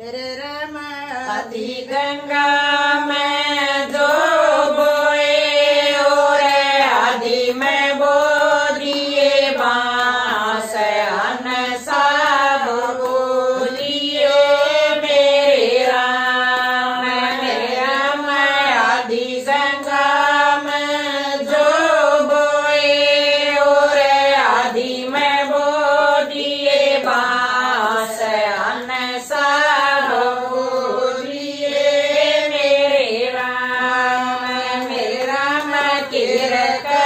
मेरे राम। अति गंगा में। राम